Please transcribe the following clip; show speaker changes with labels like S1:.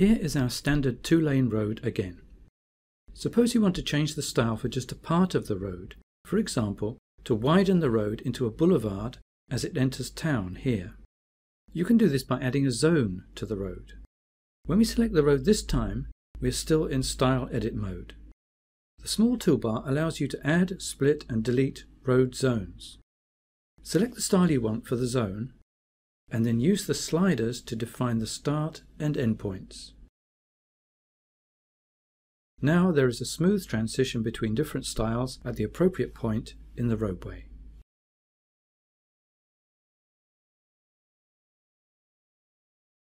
S1: here is our standard two-lane road again. Suppose you want to change the style for just a part of the road, for example, to widen the road into a boulevard as it enters town here. You can do this by adding a zone to the road. When we select the road this time, we are still in Style Edit mode. The small toolbar allows you to add, split and delete road zones. Select the style you want for the zone, and then use the sliders to define the start and end points. Now there is a smooth transition between different styles at the appropriate point in the roadway.